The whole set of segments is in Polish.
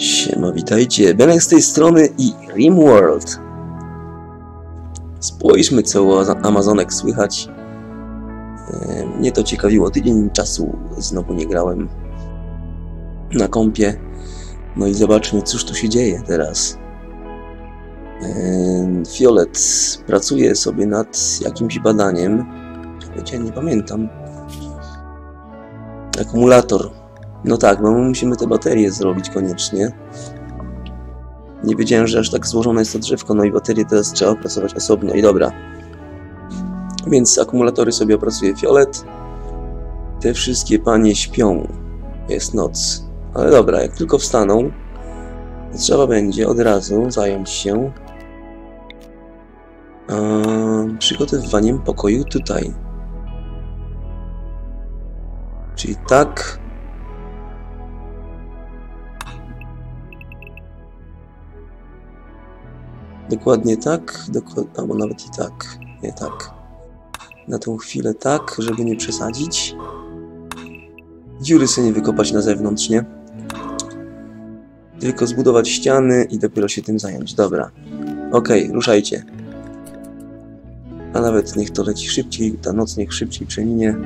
Siema, witajcie. Benek z tej strony i Rimworld. Spójrzmy, co u Amazonek słychać. E, Mnie to ciekawiło. Tydzień czasu znowu nie grałem na kompie. No i zobaczmy, cóż tu się dzieje teraz. E, Fiolet pracuje sobie nad jakimś badaniem. Wiecie, nie pamiętam. Akumulator no tak, no musimy te baterie zrobić koniecznie. Nie wiedziałem, że aż tak złożone jest to drzewko, no i baterie teraz trzeba opracować osobno i dobra. Więc akumulatory sobie opracuje Fiolet. Te wszystkie panie śpią. Jest noc. Ale dobra, jak tylko wstaną, trzeba będzie od razu zająć się um, przygotowywaniem pokoju tutaj. Czyli tak, Dokładnie tak, dokładnie, albo nawet i tak, nie tak. Na tą chwilę tak, żeby nie przesadzić. Dziury sobie nie wykopać na zewnątrz, nie? Tylko zbudować ściany i dopiero się tym zająć. Dobra. Okej, okay, ruszajcie. A nawet niech to leci szybciej, ta noc niech szybciej przeminie.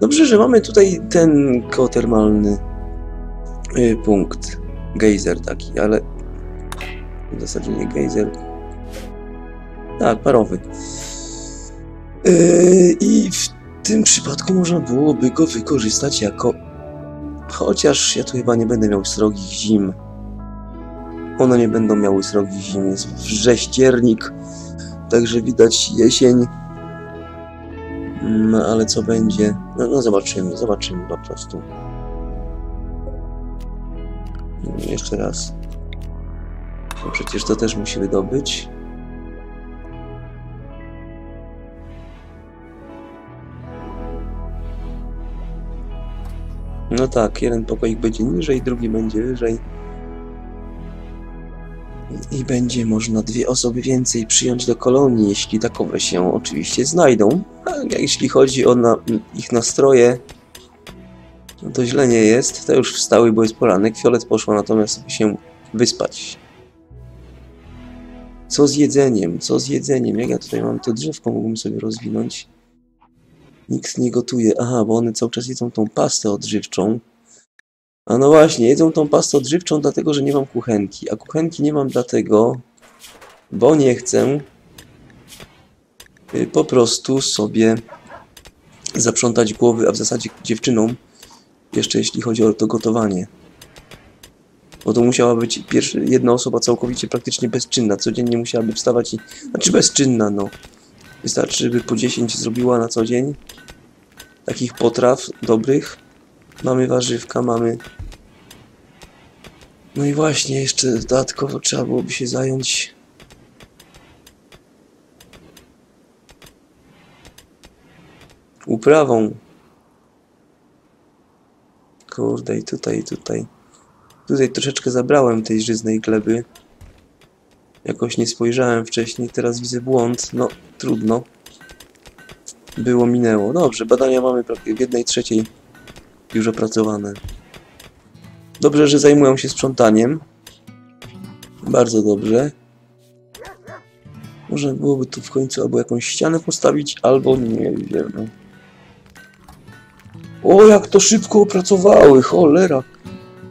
Dobrze, że mamy tutaj ten geotermalny y, punkt. Gejzer taki, ale w zasadzie nie gejzer. Tak, parowy. Yy, I w tym przypadku można byłoby go wykorzystać jako... Chociaż ja tu chyba nie będę miał srogich zim. One nie będą miały srogich zim. Jest wrześciernik, także widać jesień. No ale co będzie? No, no zobaczymy, zobaczymy po prostu. Jeszcze raz. Bo przecież to też musi wydobyć. No tak, jeden pokoik będzie niżej, drugi będzie wyżej. I będzie można dwie osoby więcej przyjąć do kolonii, jeśli takowe się oczywiście znajdą. A jeśli chodzi o na, ich nastroje, no to źle nie jest. Te już wstały, bo jest poranek. Fiolet poszła natomiast się wyspać. Co z jedzeniem? Co z jedzeniem? Jak ja tutaj mam to drzewko, mógłbym sobie rozwinąć. Nikt nie gotuje. Aha, bo one cały czas jedzą tą pastę odżywczą. A no właśnie, jedzą tą pastę odżywczą dlatego, że nie mam kuchenki. A kuchenki nie mam dlatego, bo nie chcę y, po prostu sobie zaprzątać głowy, a w zasadzie dziewczynom, jeszcze jeśli chodzi o to gotowanie. Bo to musiała być pierwszy, jedna osoba całkowicie praktycznie bezczynna. Codziennie musiałaby wstawać i... Znaczy bezczynna, no. Wystarczy, żeby po 10 zrobiła na co dzień. Takich potraw dobrych. Mamy warzywka, mamy... No i właśnie, jeszcze dodatkowo trzeba byłoby się zająć... Uprawą. Kurde, i tutaj, i tutaj. Tutaj troszeczkę zabrałem tej żyznej gleby. Jakoś nie spojrzałem wcześniej, teraz widzę błąd. No, trudno. Było, minęło. Dobrze, badania mamy w jednej trzeciej już opracowane. Dobrze, że zajmują się sprzątaniem. Bardzo dobrze. Można byłoby tu w końcu albo jakąś ścianę postawić, albo nie wiem. O, jak to szybko opracowały, cholera.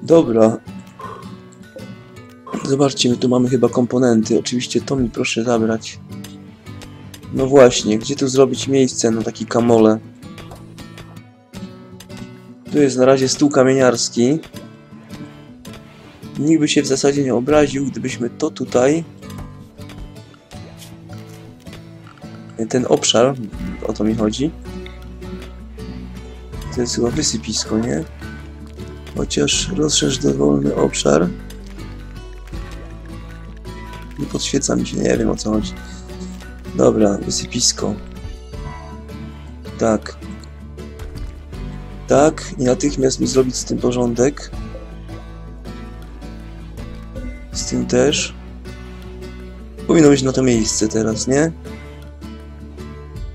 Dobra. Zobaczcie, my tu mamy chyba komponenty. Oczywiście to mi proszę zabrać. No właśnie, gdzie tu zrobić miejsce na taki kamole? Tu jest na razie stół kamieniarski. Nikt by się w zasadzie nie obraził, gdybyśmy to tutaj... Ten obszar, o to mi chodzi. To jest chyba wysypisko, nie? Chociaż rozszerz dowolny obszar. Nie podświeca mi się, nie wiem o co chodzi. Dobra, wysypisko. Tak. Tak, i natychmiast mi zrobić z tym porządek. Z tym też. Powinno być na to miejsce teraz, nie?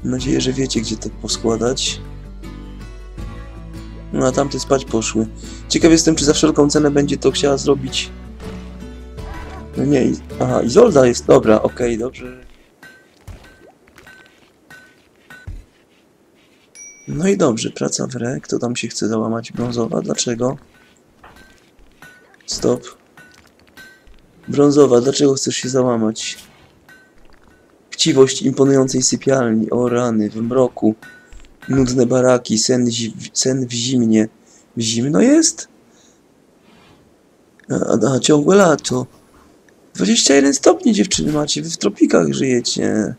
Mam nadzieję, że wiecie, gdzie to poskładać. No a tamte spać poszły. Ciekaw jestem, czy za wszelką cenę będzie to chciała zrobić. No nie, aha, Izolda jest, dobra, okej, dobrze. No i dobrze, praca w re. Kto tam się chce załamać? Brązowa, dlaczego? Stop. Brązowa, dlaczego chcesz się załamać? Chciwość imponującej sypialni, o rany, w mroku. Nudne baraki, sen, sen w zimnie. Zimno jest? A, a ciągłe lato. 21 stopni dziewczyny macie, wy w tropikach żyjecie.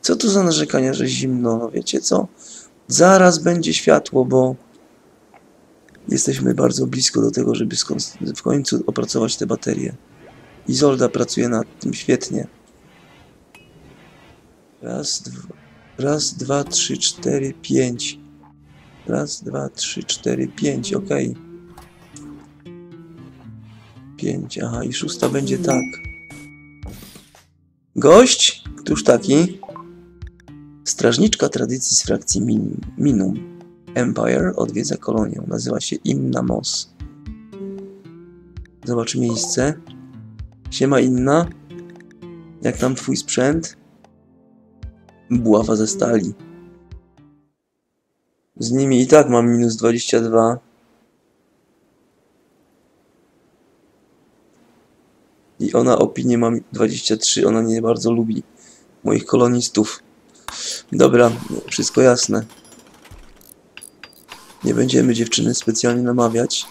Co to za narzekania, że zimno? No wiecie co? Zaraz będzie światło, bo jesteśmy bardzo blisko do tego, żeby w końcu opracować te baterie. Izolda pracuje nad tym świetnie. Raz, dwa, raz, dwa, trzy, cztery, pięć. Raz, dwa, trzy, cztery, pięć, okej. Pięć, aha, i szósta będzie tak. Gość? Któż taki? Strażniczka tradycji z frakcji Min Minum. Empire odwiedza kolonię. Nazywa się Inna Moss. Zobacz miejsce. Siema Inna. Jak tam twój sprzęt? Buława ze stali. Z nimi i tak mam minus 22. I ona opinię ma 23. Ona nie bardzo lubi moich kolonistów. Dobra, wszystko jasne. Nie będziemy dziewczyny specjalnie namawiać.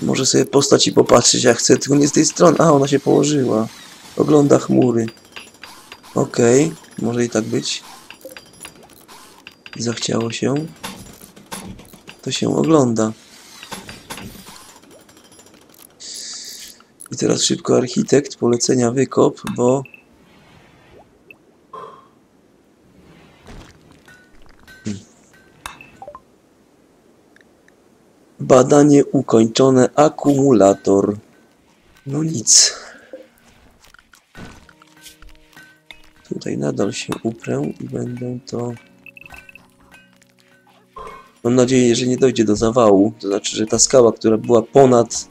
Może sobie postać i popatrzeć jak chce, tylko nie z tej strony. A, ona się położyła. Ogląda chmury. Okej, może i tak być. Zachciało się. To się ogląda. I teraz szybko architekt, polecenia wykop, bo Badanie ukończone. Akumulator. No nic. Tutaj nadal się uprę i będę to... Mam nadzieję, że nie dojdzie do zawału. To znaczy, że ta skała, która była ponad...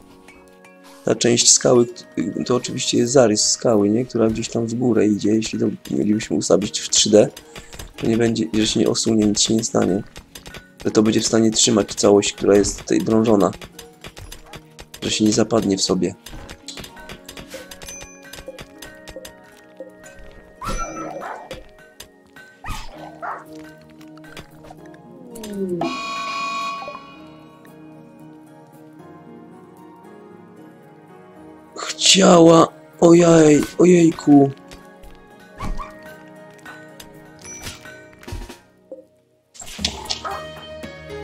Ta część skały, to oczywiście jest zarys skały, nie? Która gdzieś tam w górę idzie. Jeśli to mielibyśmy ustawić w 3D, to nie będzie, że się nie osunie, nic się nie stanie że to będzie w stanie trzymać całość, która jest tutaj drążona. Że się nie zapadnie w sobie. Chciała... Ojej, ojejku.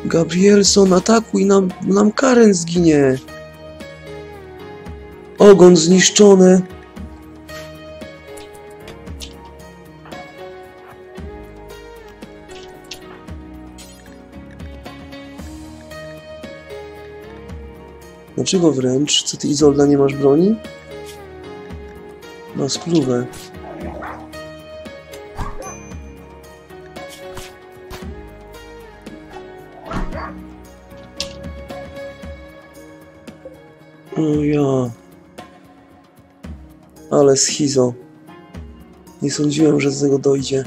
Gabrielson, atakuj nam, nam Karen zginie. Ogon zniszczony. Dlaczego wręcz? Co ty Izolda nie masz broni? Ma spluwę. O ja. Ale schizo. Nie sądziłem, że do tego dojdzie.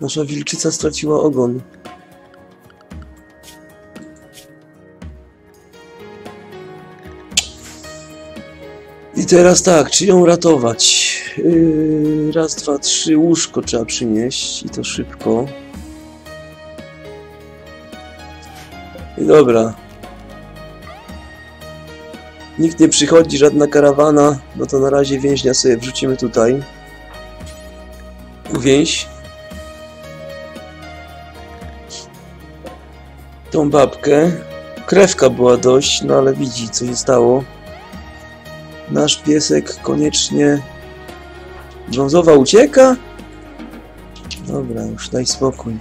Nasza wilczyca straciła ogon. I teraz tak, czy ją ratować? Yy, raz, dwa, trzy, łóżko trzeba przynieść i to szybko. I dobra, Nikt nie przychodzi, żadna karawana, no to na razie więźnia sobie wrzucimy tutaj. Uwięź. Tą babkę. Krewka była dość, no ale widzi co się stało. Nasz piesek koniecznie... Brązowa ucieka? Dobra, już daj spokój.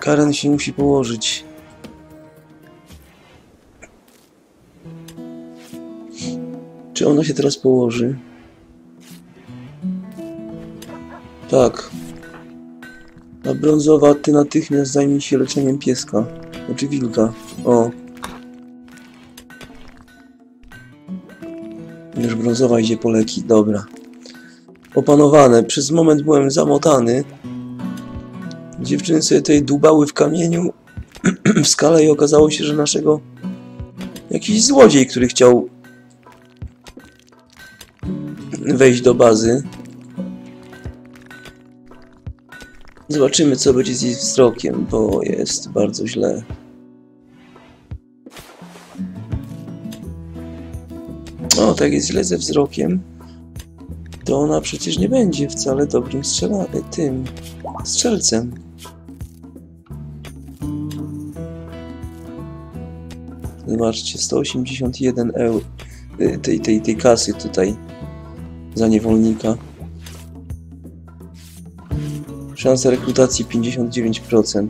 Karen się musi położyć. Czy ona się teraz położy? Tak. Brązowa, ty natychmiast zajmij się leczeniem pieska. Znaczy wilka. O. Już brązowa idzie po leki, dobra. Opanowane. Przez moment byłem zamotany. Dziewczyny sobie tutaj dubały w kamieniu w skale i okazało się, że naszego jakiś złodziej, który chciał wejść do bazy. Zobaczymy, co będzie z jej wzrokiem, bo jest bardzo źle. O, tak jest źle ze wzrokiem. To ona przecież nie będzie wcale dobrym strzela... tym strzelcem. Zobaczcie, 181 euro y, tej, tej, tej kasy tutaj za niewolnika. Szansa rekrutacji 59%.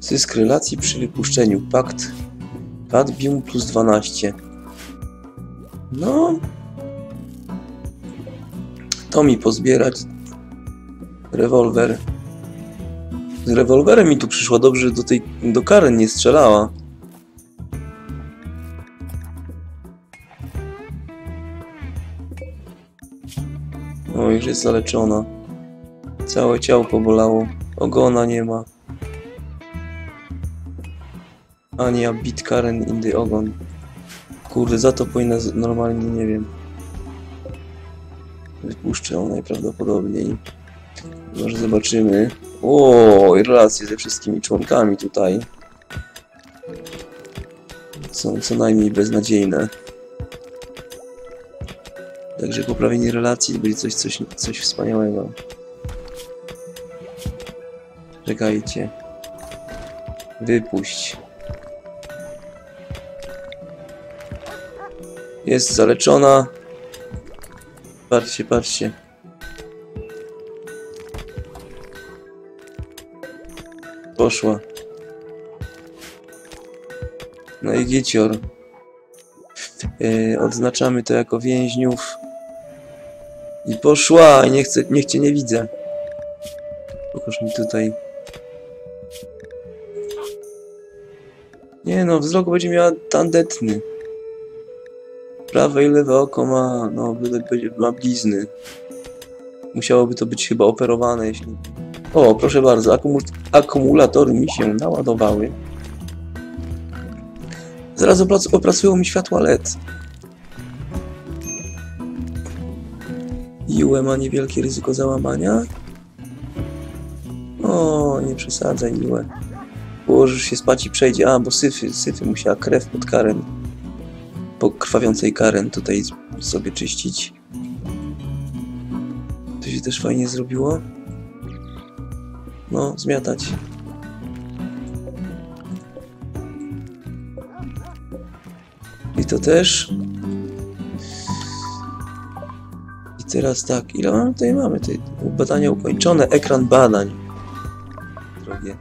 Zysk relacji przy wypuszczeniu. Pakt. Padbium plus 12. No. To mi pozbierać. Rewolwer. Z rewolwerem mi tu przyszła dobrze, do tej do Karen nie strzelała. O, już jest zaleczona. Całe ciało pobolało. Ogona nie ma. Ania beat Karen in the ogon. Kurde, za to powinna normalnie, nie wiem. Wypuszczę ją najprawdopodobniej. Może zobaczymy. O, i relacje ze wszystkimi członkami tutaj. Są co najmniej beznadziejne. Także poprawienie relacji będzie coś, coś, coś wspaniałego. Czekajcie. Wypuść. Jest zaleczona. Patrzcie, patrzcie. Poszła. No i gicior. Yy, odznaczamy to jako więźniów. I poszła! I nie chcę, niech cię nie widzę. Pokaż mi tutaj. Nie no, wzrok będzie miała tandetny. Prawe i lewe oko ma, no, ma blizny. Musiałoby to być chyba operowane, jeśli... O, proszę bardzo, akumu akumulatory mi się naładowały. Zaraz oprac opracują mi światła LED. Iłe ma niewielkie ryzyko załamania. O, nie przesadzaj, Iłe. Położysz się spać i przejdzie. A, bo syfy, syfy musiała krew pod Karen. Po krwawiącej Karen tutaj sobie czyścić. To się też fajnie zrobiło. No, zmiatać. I to też. Teraz tak, ile mamy tutaj? Mamy tutaj badania ukończone, ekran badań. Drogie.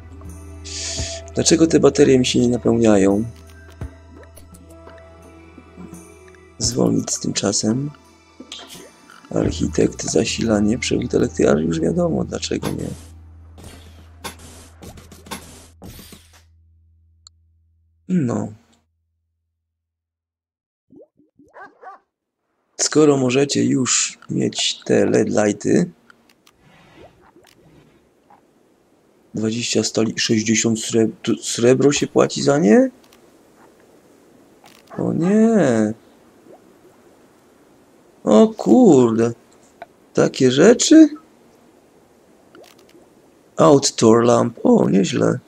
Dlaczego te baterie mi się nie napełniają? Zwolnić z tym czasem. Architekt, zasilanie, przewód elektryczny, już wiadomo dlaczego nie. No. Skoro możecie już mieć te LED lighty 20 stali, 60 sreb tu srebro się płaci za nie? O nie. O kurde. Takie rzeczy? Outdoor lamp. O, nieźle.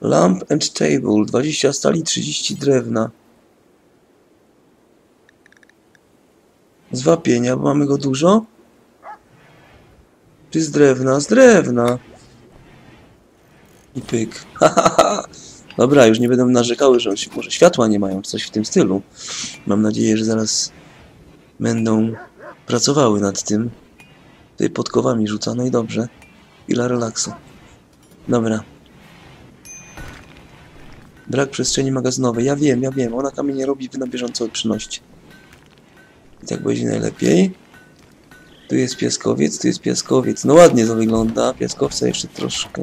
Lamp and table. 20 stali, 30 drewna. Z wapienia, bo mamy go dużo? Czy z drewna? Z drewna. I pyk. Dobra, już nie będą narzekały, że się- może światła nie mają, coś w tym stylu. Mam nadzieję, że zaraz będą pracowały nad tym. Tutaj podkowami rzuca, no i dobrze. Chwila relaksu. Dobra. Brak przestrzeni magazynowej. Ja wiem, ja wiem. Ona kamienie robi, wy na bieżąco przynoście. I tak będzie najlepiej. Tu jest piaskowiec, tu jest piaskowiec. No ładnie to wygląda. Piaskowca jeszcze troszkę.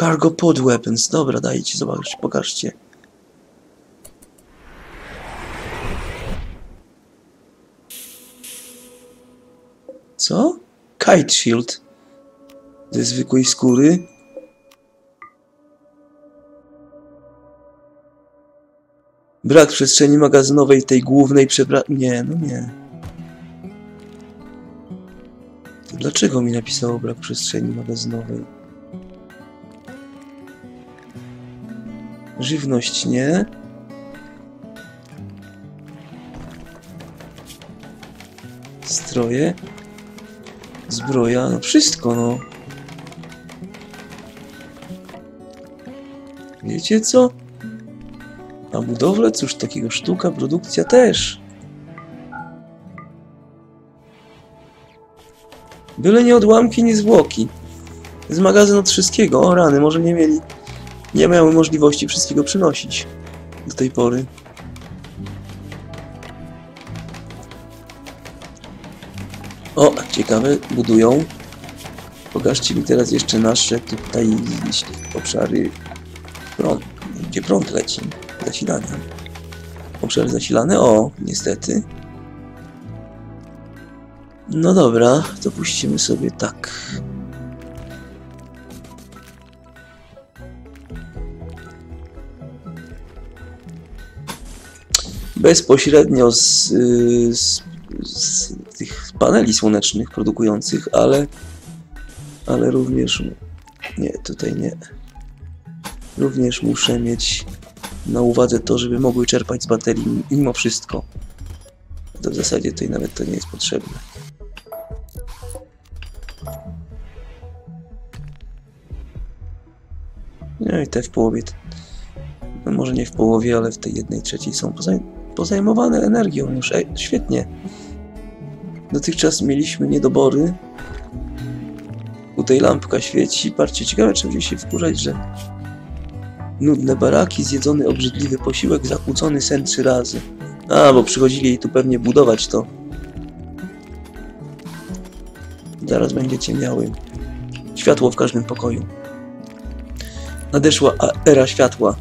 Cargo pod weapons. Dobra, dajcie, zobaczcie, pokażcie. Co? Kite shield. Ze zwykłej skóry. Brak przestrzeni magazynowej tej głównej przebra... Nie, no nie. To dlaczego mi napisało brak przestrzeni magazynowej? Żywność nie. Stroje. Zbroja, no wszystko no. Wiecie co? A budowlę? Cóż takiego, sztuka, produkcja też. Byle nie odłamki, nie zwłoki. Z magazyn od wszystkiego. O rany, może nie mieli... Nie miały możliwości wszystkiego przynosić. Do tej pory. O, ciekawe, budują. Pokażcie mi teraz jeszcze nasze tutaj obszary prąd, gdzie prąd leci, zasilania. Obszary zasilane, o, niestety. No dobra, to puścimy sobie tak. Bezpośrednio z, z, z tych paneli słonecznych produkujących, ale ale również nie, tutaj nie. Również muszę mieć na uwadze to, żeby mogły czerpać z baterii mimo wszystko. To w zasadzie tutaj nawet to nie jest potrzebne. No i te w połowie. No może nie w połowie, ale w tej jednej trzeciej są pozaj pozajmowane energią już. Ej, świetnie. Dotychczas mieliśmy niedobory. Tutaj lampka świeci. Patrzcie, ciekawe, czy będzie się wkurzać, że nudne baraki, zjedzony obrzydliwy posiłek, zakłócony sen trzy razy. A, bo przychodzili tu pewnie budować to. Zaraz będziecie miały światło w każdym pokoju. Nadeszła era światła.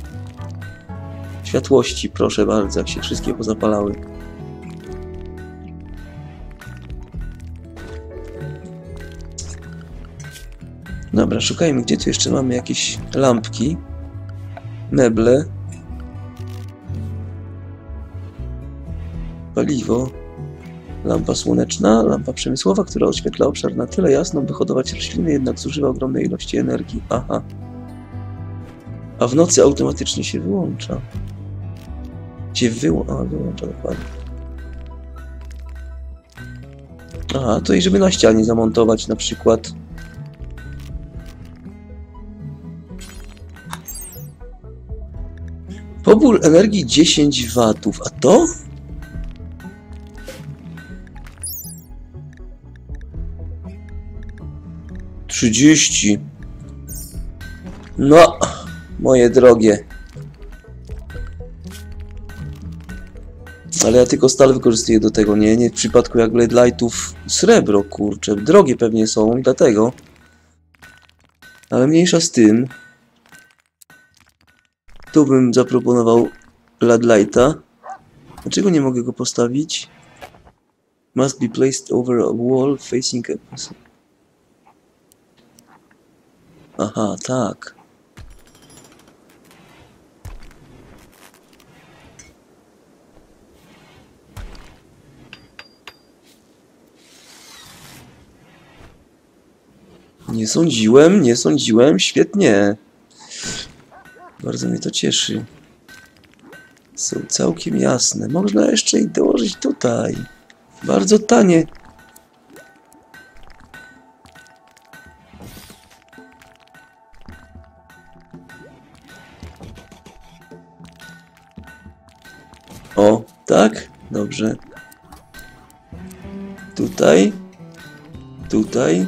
Światłości, proszę bardzo, jak się wszystkie pozapalały. Dobra, szukajmy, gdzie tu jeszcze mamy jakieś lampki, meble, paliwo, lampa słoneczna, lampa przemysłowa, która oświetla obszar na tyle jasno, by hodować rośliny, jednak zużywa ogromnej ilości energii. Aha. A w nocy automatycznie się wyłącza. Gdzie wyłącza? A, wyłącza dokładnie. Aha, to i żeby na ścianie zamontować na przykład Pobór energii 10 watów, a to? Trzydzieści. No, moje drogie. Ale ja tylko stal wykorzystuję do tego, nie? Nie w przypadku jak Lightów srebro, kurczę. Drogie pewnie są dlatego. Ale mniejsza z tym. Tu bym zaproponował Ladlighta. Dlaczego nie mogę go postawić? Must be placed over a wall facing a... Aha, tak. Nie sądziłem, nie sądziłem, świetnie. Bardzo mnie to cieszy. Są całkiem jasne. Można jeszcze ich dołożyć tutaj. Bardzo tanie. O, tak? Dobrze. Tutaj. Tutaj.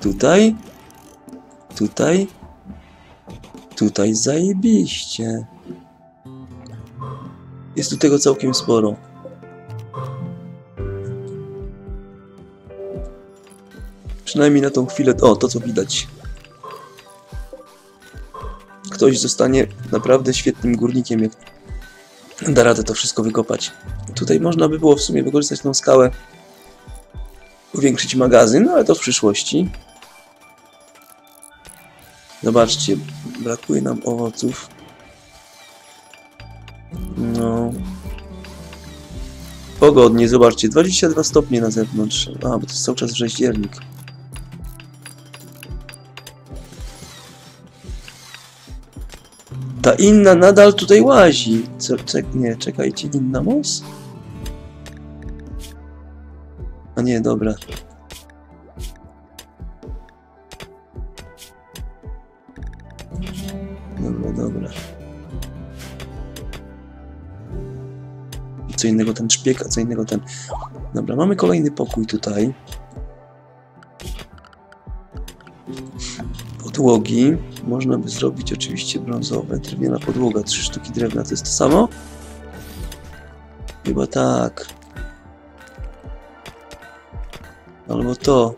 Tutaj. Tutaj. Tutaj zajebiście. Jest tu tego całkiem sporo. Przynajmniej na tą chwilę. O, to co widać. Ktoś zostanie naprawdę świetnym górnikiem, jak da radę to wszystko wykopać. Tutaj można by było w sumie wykorzystać tą skałę, powiększyć magazyn, ale to w przyszłości. Zobaczcie, brakuje nam owoców. No. Pogodnie, zobaczcie, 22 stopnie na zewnątrz. A, bo to jest cały czas rzeździernik. Ta inna nadal tutaj łazi. Co, czek, nie, czekajcie, inna mos? A nie. Dobra, Co innego ten szpieg, a co innego ten... Dobra, mamy kolejny pokój tutaj. Podłogi. Można by zrobić oczywiście brązowe. Drewniana podłoga, trzy sztuki drewna, to jest to samo? Chyba tak. Albo to.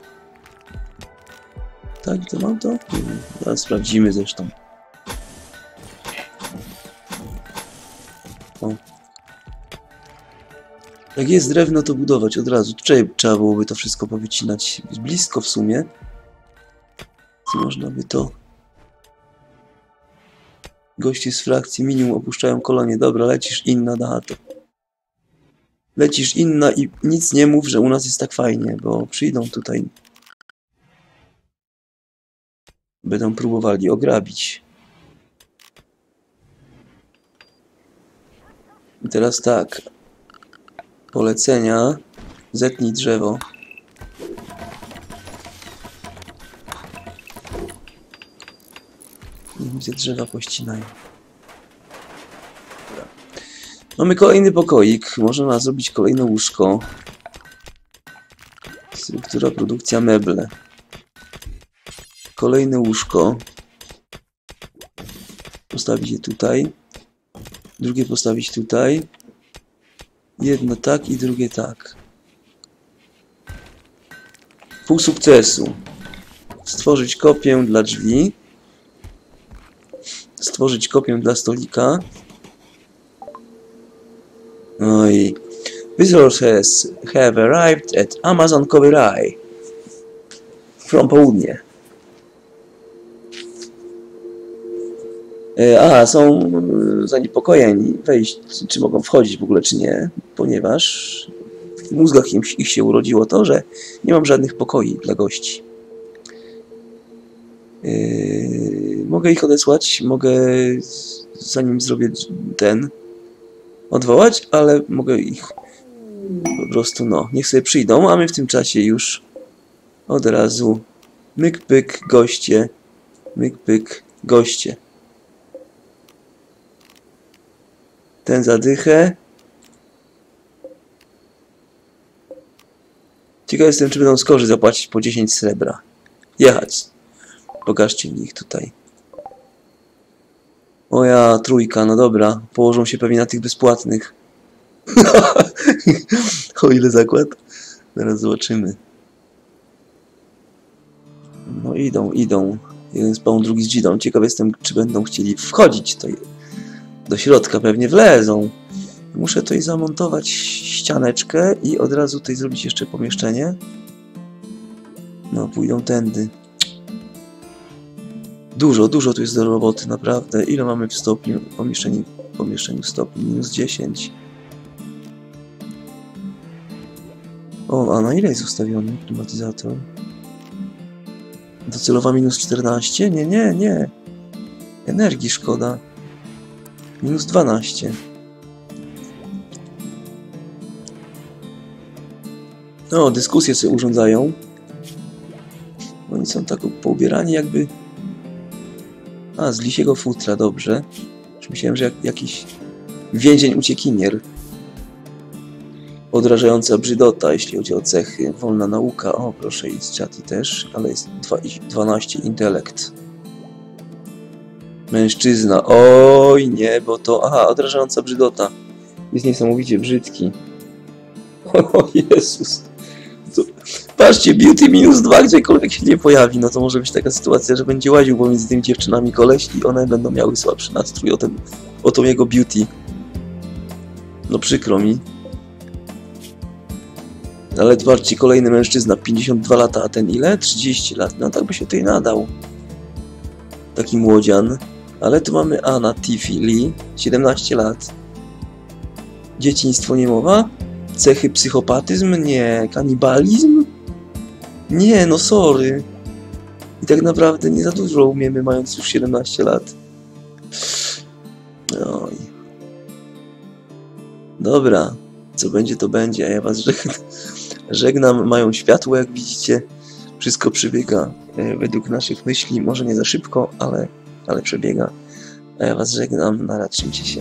Tak, to mam to? Zaraz sprawdzimy zresztą. Jak jest drewno, to budować od razu. Tutaj trzeba byłoby to wszystko powycinać blisko w sumie. Można by to... Goście z frakcji minimum opuszczają kolonię. Dobra, lecisz inna na to. Lecisz inna i nic nie mów, że u nas jest tak fajnie, bo przyjdą tutaj. Będą próbowali ograbić. I teraz tak. Polecenia. Zetnij drzewo. Te drzewa pościnają. Mamy kolejny pokoik. Można zrobić kolejne łóżko. Struktura, produkcja, meble. Kolejne łóżko. Postawić je tutaj. Drugie postawić tutaj. Jedno tak i drugie tak. Pół sukcesu. Stworzyć kopię dla drzwi. Stworzyć kopię dla stolika. No i visitors have arrived at Amazon Coverai. From południe. A, są e, zaniepokojeni wejść, czy mogą wchodzić w ogóle, czy nie, ponieważ w mózgach im, ich się urodziło to, że nie mam żadnych pokoi dla gości. Yy, mogę ich odesłać, mogę zanim zrobię ten odwołać, ale mogę ich po prostu, no, niech sobie przyjdą, a my w tym czasie już od razu myk pyk goście, myk pyk goście. Ten zadychę. Ciekaw jestem, czy będą skorzy zapłacić po 10 srebra. Jechać. Pokażcie mi ich tutaj. Moja trójka, no dobra. Położą się pewnie na tych bezpłatnych. o ile zakład? Zaraz zobaczymy. No idą, idą. Jeden z pałą, drugi z dzidą. Ciekaw jestem, czy będą chcieli wchodzić. To do środka pewnie wlezą. Muszę tutaj zamontować ścianeczkę i od razu tutaj zrobić jeszcze pomieszczenie. No, pójdą tędy. Dużo, dużo tu jest do roboty, naprawdę. Ile mamy w stopniu? Pomieszczeniu, pomieszczeniu stopni? Minus 10. O, a na ile jest ustawiony klimatyzator? Docelowa minus 14? Nie, nie, nie. Energii szkoda. Minus 12. No, dyskusje sobie urządzają. Oni są tak poubierani jakby... A, z lisiego futra, dobrze. Już myślałem, że jak, jakiś więzień uciekinier. Odrażająca brzydota, jeśli chodzi o cechy. Wolna nauka. O, proszę, i z czaty też, ale jest dwa- 12 intelekt. Mężczyzna. Oj, nie, bo to... Aha, odrażająca brzydota. Jest niesamowicie brzydki. O Jezus. To, patrzcie, beauty minus dwa gdziekolwiek się nie pojawi. No to może być taka sytuacja, że będzie łaził pomiędzy tymi dziewczynami koleś i one będą miały słabszy nastrój o, ten, o tą jego beauty. No przykro mi. Ale zobaczcie, kolejny mężczyzna, 52 lata, a ten ile? 30 lat. No tak by się tutaj nadał. Taki młodzian. Ale tu mamy Anna Tiffy Lee, 17 lat. Dzieciństwo nie mowa? Cechy psychopatyzm? Nie. Kanibalizm? Nie, no sorry. I tak naprawdę nie za dużo umiemy, mając już 17 lat. Oj. Dobra, co będzie, to będzie, a ja was żegnam. żegnam. Mają światło, jak widzicie. Wszystko przebiega e, według naszych myśli. Może nie za szybko, ale, ale przebiega. A ja was żegnam. Na trzymcie się.